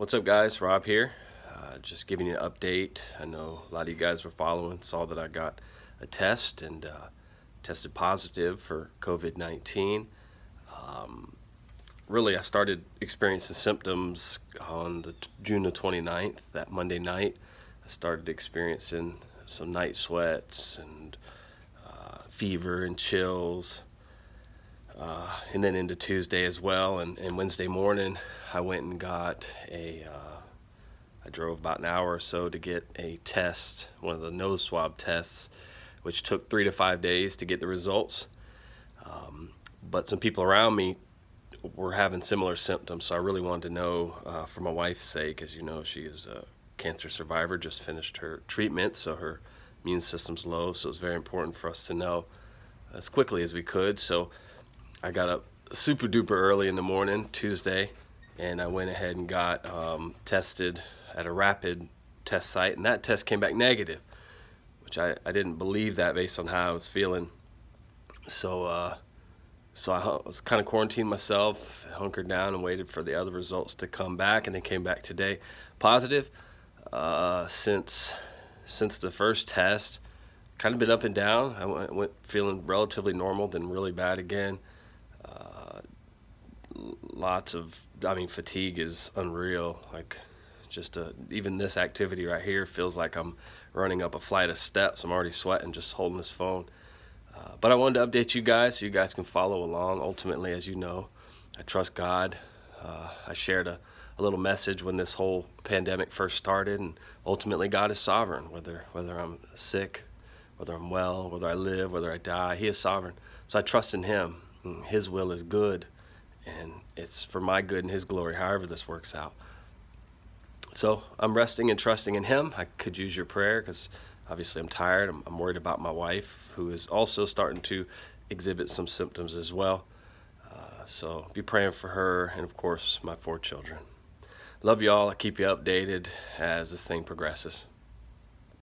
What's up guys, Rob here. Uh, just giving you an update. I know a lot of you guys were following, saw that I got a test and uh, tested positive for COVID-19. Um, really, I started experiencing symptoms on the June the 29th, that Monday night. I started experiencing some night sweats and uh, fever and chills. Uh, and then into Tuesday as well. And, and, Wednesday morning, I went and got a. Uh, I drove about an hour or so to get a test, one of the nose swab tests, which took three to five days to get the results. Um, but some people around me were having similar symptoms, so I really wanted to know uh, for my wife's sake, as you know, she is a cancer survivor, just finished her treatment, so her immune system's low, so it's very important for us to know as quickly as we could. So I got up super duper early in the morning, Tuesday, and I went ahead and got um, tested at a rapid test site, and that test came back negative, which I, I didn't believe that based on how I was feeling. So, uh, so I was kind of quarantined myself, hunkered down, and waited for the other results to come back, and they came back today positive. Uh, since since the first test, kind of been up and down. I went, went feeling relatively normal, then really bad again lots of I mean fatigue is unreal. Like just a, even this activity right here feels like I'm running up a flight of steps. I'm already sweating just holding this phone. Uh, but I wanted to update you guys so you guys can follow along. Ultimately as you know I trust God. Uh, I shared a, a little message when this whole pandemic first started and ultimately God is sovereign whether whether I'm sick whether I'm well whether I live whether I die he is sovereign. So I trust in him. His will is good and it's for my good and his glory however this works out. So i'm resting and trusting in him. I could use your prayer because obviously i'm tired. I'm, I'm, worried about my wife who is also starting to exhibit some symptoms as well. Uh, so be praying for her and of course my four children. Love you all i keep you updated as this thing progresses